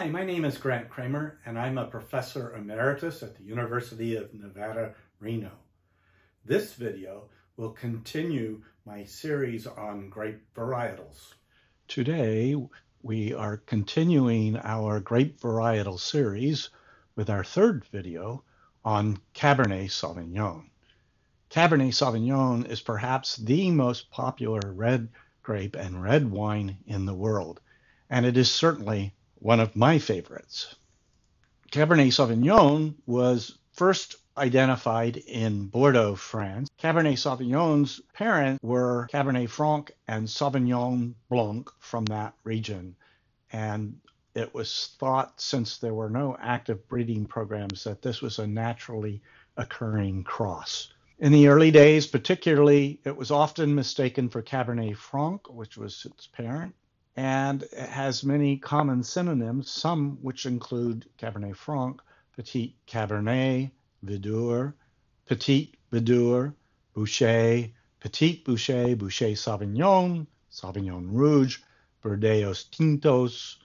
Hi, my name is Grant Cramer, and I'm a professor emeritus at the University of Nevada, Reno. This video will continue my series on grape varietals. Today, we are continuing our grape varietal series with our third video on Cabernet Sauvignon. Cabernet Sauvignon is perhaps the most popular red grape and red wine in the world, and it is certainly one of my favorites. Cabernet Sauvignon was first identified in Bordeaux, France. Cabernet Sauvignon's parents were Cabernet Franc and Sauvignon Blanc from that region. And it was thought, since there were no active breeding programs, that this was a naturally occurring cross. In the early days, particularly, it was often mistaken for Cabernet Franc, which was its parent, and it has many common synonyms, some which include Cabernet Franc, Petit Cabernet, Vidure, Petit Vidure, Bouchet, Petit Bouchet, Bouchet Sauvignon, Sauvignon Rouge, Burdeos Tintos.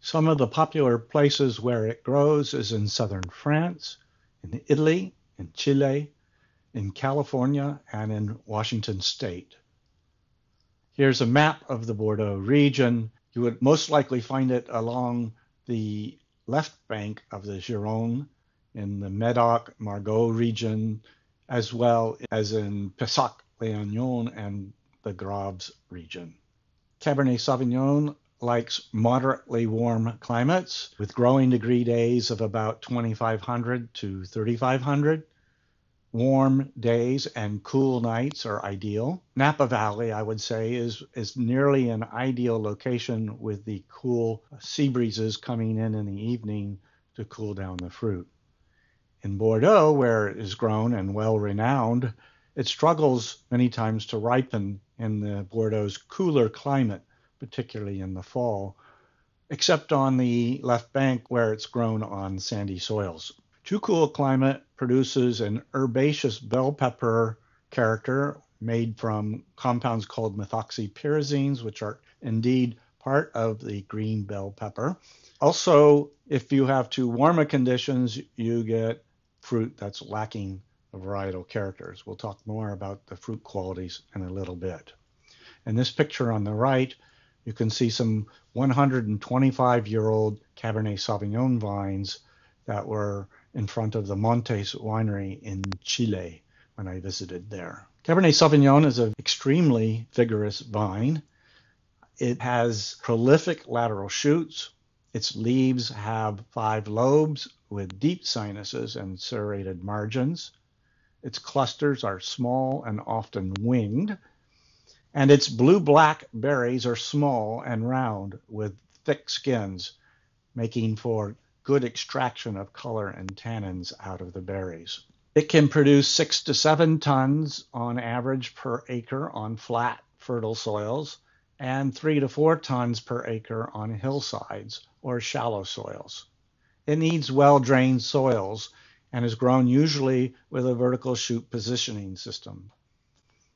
Some of the popular places where it grows is in southern France, in Italy, in Chile, in California, and in Washington state. Here's a map of the Bordeaux region. You would most likely find it along the left bank of the Gironde in the Medoc Margaux region, as well as in Pessac Léognan and the Graves region. Cabernet Sauvignon likes moderately warm climates with growing degree days of about 2500 to 3500 warm days and cool nights are ideal. Napa Valley, I would say, is is nearly an ideal location with the cool sea breezes coming in in the evening to cool down the fruit. In Bordeaux, where it is grown and well renowned, it struggles many times to ripen in the Bordeaux's cooler climate, particularly in the fall, except on the left bank where it's grown on sandy soils. Too cool a climate produces an herbaceous bell pepper character made from compounds called methoxypyrazines, which are indeed part of the green bell pepper. Also, if you have too warmer conditions, you get fruit that's lacking varietal characters. We'll talk more about the fruit qualities in a little bit. In this picture on the right, you can see some 125 year old Cabernet Sauvignon vines that were in front of the Montes winery in Chile when I visited there. Cabernet Sauvignon is an extremely vigorous vine. It has prolific lateral shoots. Its leaves have five lobes with deep sinuses and serrated margins. Its clusters are small and often winged. And its blue black berries are small and round with thick skins, making for good extraction of color and tannins out of the berries. It can produce six to seven tons on average per acre on flat, fertile soils, and three to four tons per acre on hillsides or shallow soils. It needs well drained soils and is grown usually with a vertical shoot positioning system.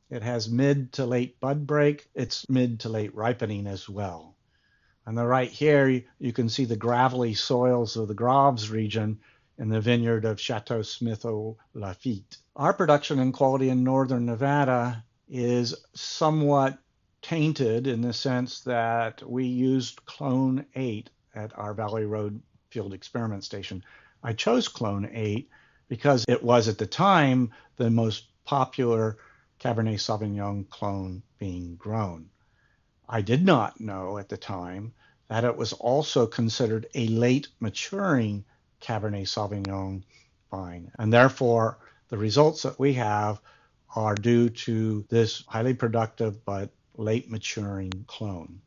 It has mid to late bud break, it's mid to late ripening as well. On the right here, you can see the gravelly soils of the Graves region in the vineyard of Chateau Smith Haut Lafitte. Our production and quality in northern Nevada is somewhat tainted in the sense that we used Clone 8 at our Valley Road Field Experiment Station. I chose Clone 8 because it was at the time the most popular Cabernet Sauvignon clone being grown. I did not know at the time that it was also considered a late maturing Cabernet Sauvignon vine. And therefore, the results that we have are due to this highly productive but late maturing clone.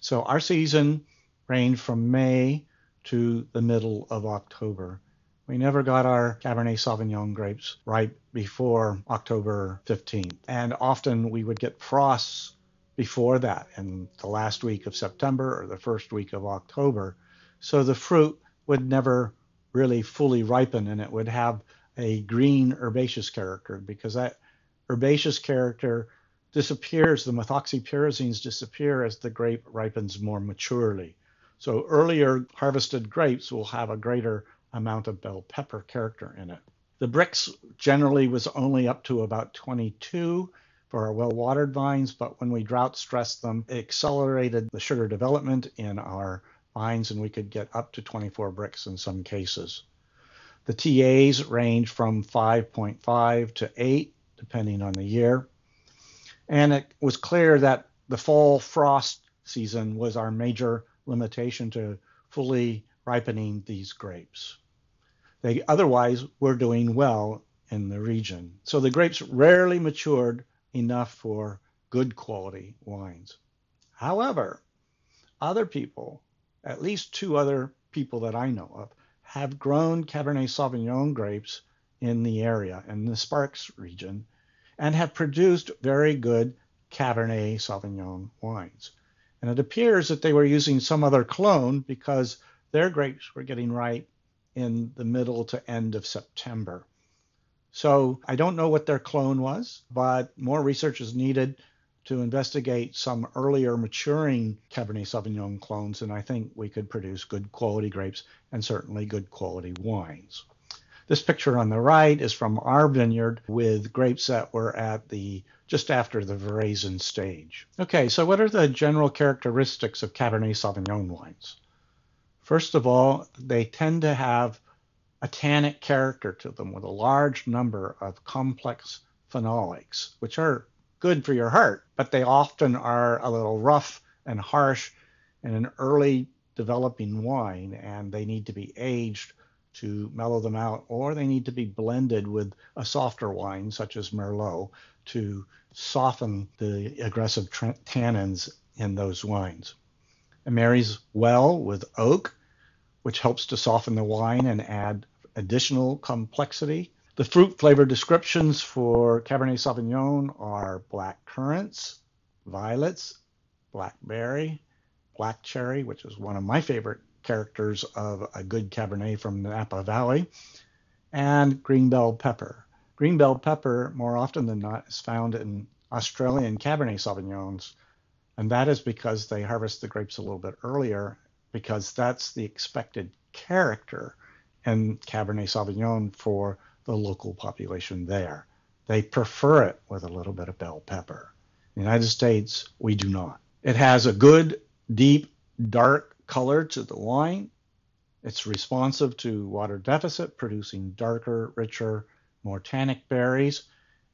So our season ranged from May to the middle of October. We never got our Cabernet Sauvignon grapes ripe before October 15th. And often we would get frosts before that in the last week of September or the first week of October. So the fruit would never really fully ripen and it would have a green herbaceous character because that herbaceous character disappears, the methoxypyrazines disappear as the grape ripens more maturely. So earlier harvested grapes will have a greater amount of bell pepper character in it. The Brix generally was only up to about 22 for our well watered vines, but when we drought stressed them, it accelerated the sugar development in our vines and we could get up to 24 Brix in some cases. The TAs range from 5.5 to 8, depending on the year. And it was clear that the fall frost season was our major limitation to fully ripening these grapes. They otherwise were doing well in the region. So the grapes rarely matured enough for good quality wines. However, other people, at least two other people that I know of, have grown Cabernet Sauvignon grapes in the area, in the Sparks region, and have produced very good Cabernet Sauvignon wines. And it appears that they were using some other clone because their grapes were getting ripe in the middle to end of September. So I don't know what their clone was, but more research is needed to investigate some earlier maturing Cabernet Sauvignon clones, and I think we could produce good quality grapes and certainly good quality wines. This picture on the right is from our vineyard with grapes that were at the just after the veraison stage. Okay, so what are the general characteristics of Cabernet Sauvignon wines? First of all, they tend to have a tannic character to them with a large number of complex phenolics, which are good for your heart, but they often are a little rough and harsh in an early developing wine, and they need to be aged to mellow them out, or they need to be blended with a softer wine, such as Merlot, to soften the aggressive tannins in those wines. It marries well with oak, which helps to soften the wine and add additional complexity. The fruit flavor descriptions for Cabernet Sauvignon are black currants, violets, blackberry, black cherry, which is one of my favorite characters of a good Cabernet from the Napa Valley, and green bell pepper. Green bell pepper, more often than not, is found in Australian Cabernet Sauvignons, and that is because they harvest the grapes a little bit earlier, because that's the expected character and Cabernet Sauvignon for the local population there. They prefer it with a little bit of bell pepper. In the United States, we do not. It has a good, deep, dark color to the wine. It's responsive to water deficit, producing darker, richer, more tannic berries,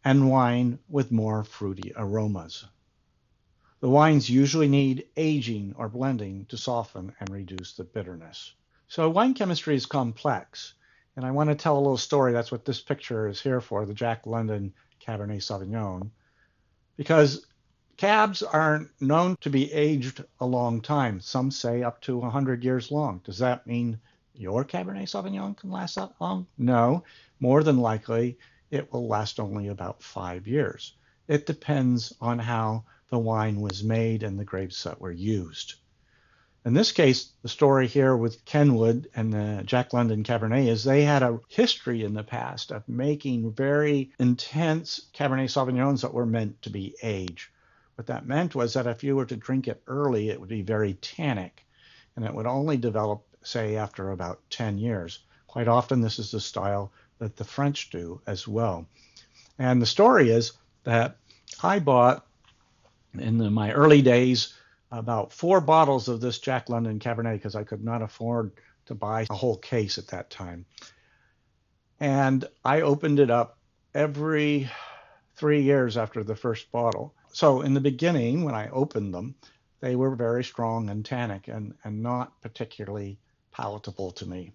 and wine with more fruity aromas. The wines usually need aging or blending to soften and reduce the bitterness. So wine chemistry is complex, and I want to tell a little story. That's what this picture is here for, the Jack London Cabernet Sauvignon, because cabs aren't known to be aged a long time. Some say up to 100 years long. Does that mean your Cabernet Sauvignon can last that long? No, more than likely it will last only about five years. It depends on how the wine was made and the grapes that were used. In this case, the story here with Kenwood and the Jack London Cabernet is they had a history in the past of making very intense Cabernet Sauvignons that were meant to be aged. What that meant was that if you were to drink it early, it would be very tannic and it would only develop, say, after about 10 years. Quite often, this is the style that the French do as well. And the story is that I bought in the, my early days about four bottles of this Jack London Cabernet because I could not afford to buy a whole case at that time. And I opened it up every three years after the first bottle. So in the beginning, when I opened them, they were very strong and tannic and, and not particularly palatable to me.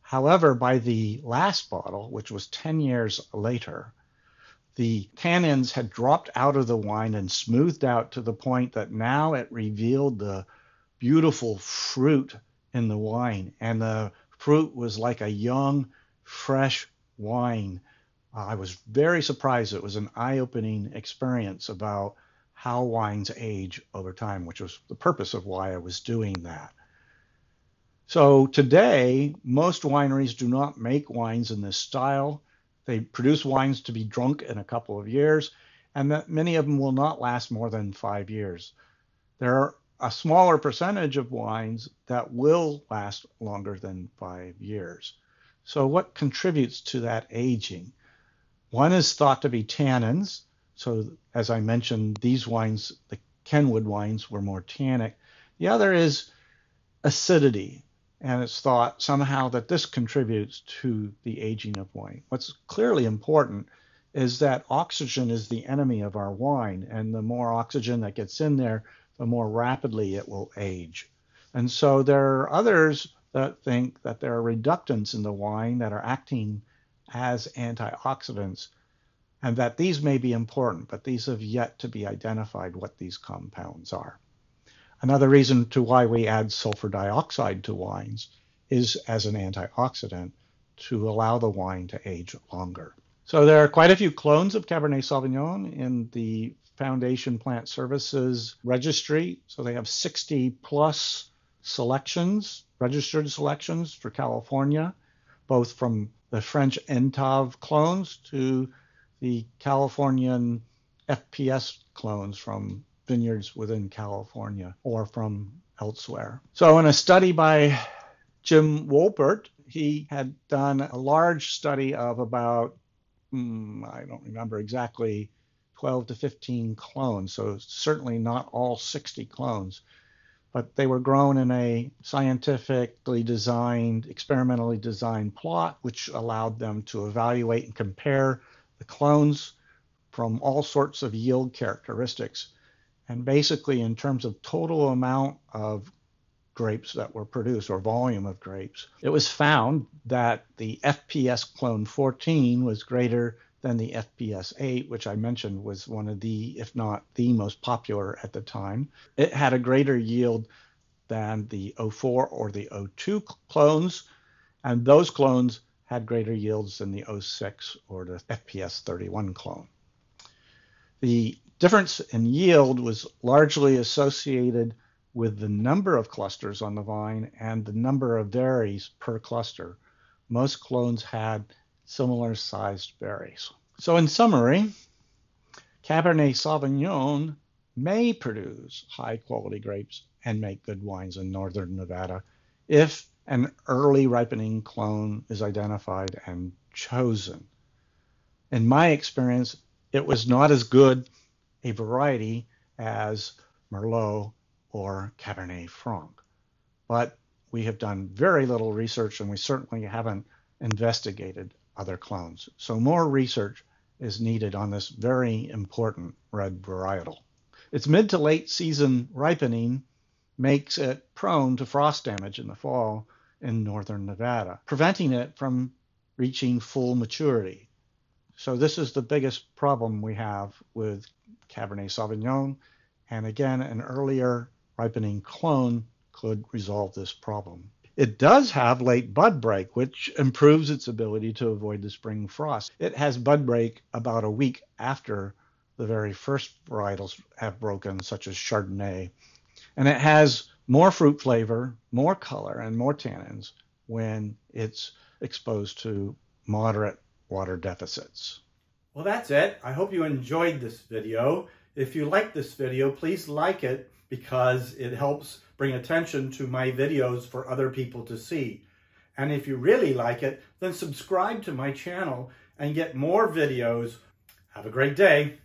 However, by the last bottle, which was 10 years later, the tannins had dropped out of the wine and smoothed out to the point that now it revealed the beautiful fruit in the wine. And the fruit was like a young, fresh wine. Uh, I was very surprised. It was an eye opening experience about how wines age over time, which was the purpose of why I was doing that. So today, most wineries do not make wines in this style. They produce wines to be drunk in a couple of years, and that many of them will not last more than five years. There are a smaller percentage of wines that will last longer than five years. So, what contributes to that aging? One is thought to be tannins. So, as I mentioned, these wines, the Kenwood wines, were more tannic. The other is acidity, and it's thought somehow that this contributes to the aging of wine. What's clearly important is that oxygen is the enemy of our wine, and the more oxygen that gets in there, the more rapidly it will age. And so there are others that think that there are reductants in the wine that are acting as antioxidants and that these may be important, but these have yet to be identified what these compounds are. Another reason to why we add sulfur dioxide to wines is as an antioxidant to allow the wine to age longer. So there are quite a few clones of Cabernet Sauvignon in the Foundation Plant Services registry. So they have 60 plus selections, registered selections for California, both from the French ENTAV clones to the Californian FPS clones from vineyards within California or from elsewhere. So, in a study by Jim Wolpert, he had done a large study of about, hmm, I don't remember exactly, 12 to 15 clones. So, certainly not all 60 clones, but they were grown in a scientifically designed, experimentally designed plot, which allowed them to evaluate and compare the clones from all sorts of yield characteristics and basically, in terms of total amount of grapes that were produced or volume of grapes, it was found that the FPS clone 14 was greater than the FPS 8, which I mentioned was one of the, if not the most popular at the time. It had a greater yield than the 04 or the 02 clones, and those clones had greater yields than the 06 or the FPS 31 clone. The difference in yield was largely associated with the number of clusters on the vine and the number of berries per cluster. Most clones had similar sized berries. So, in summary, Cabernet Sauvignon may produce high quality grapes and make good wines in northern Nevada if an early ripening clone is identified and chosen. In my experience, it was not as good a variety as Merlot or Cabernet Franc. But we have done very little research and we certainly haven't investigated other clones. So more research is needed on this very important red varietal. Its mid to late season ripening makes it prone to frost damage in the fall in northern Nevada, preventing it from reaching full maturity. So this is the biggest problem we have with Cabernet Sauvignon. And again, an earlier ripening clone could resolve this problem. It does have late bud break, which improves its ability to avoid the spring frost. It has bud break about a week after the very first varietals have broken, such as Chardonnay. And it has more fruit flavor, more color, and more tannins when it's exposed to moderate water deficits. Well, that's it. I hope you enjoyed this video. If you like this video, please like it because it helps bring attention to my videos for other people to see. And if you really like it, then subscribe to my channel and get more videos. Have a great day.